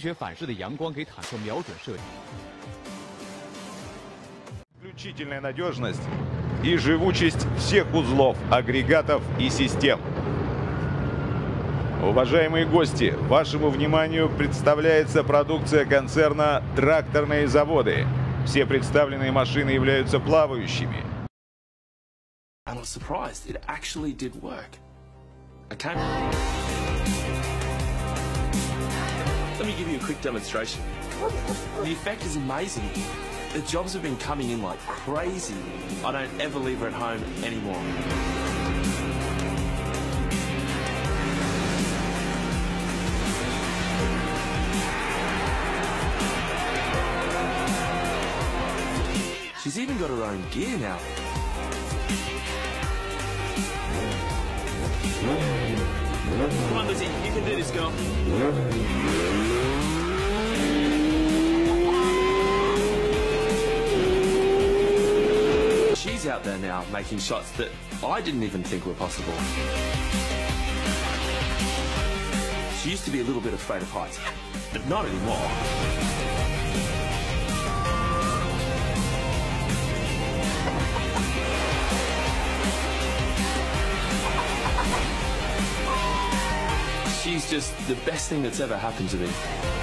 全反射的阳光给坦克瞄准射击。 Исключительная надежность и живучесть всех узлов, агрегатов и систем. Уважаемые гости, вашему вниманию представляется продукция концерна «Тракторные заводы». Все представленные машины являются плавающими. And I was surprised. It actually did work. I came. Let me give you a quick demonstration. The effect is amazing. The jobs have been coming in like crazy. I don't ever leave her at home anymore. She's even got her own gear now. Come on, Lizzie, you can do this, girl. Out there now making shots that I didn't even think were possible. She used to be a little bit afraid of heights, but not anymore. She's just the best thing that's ever happened to me.